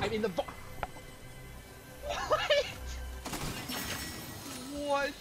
I mean the bo- What? What?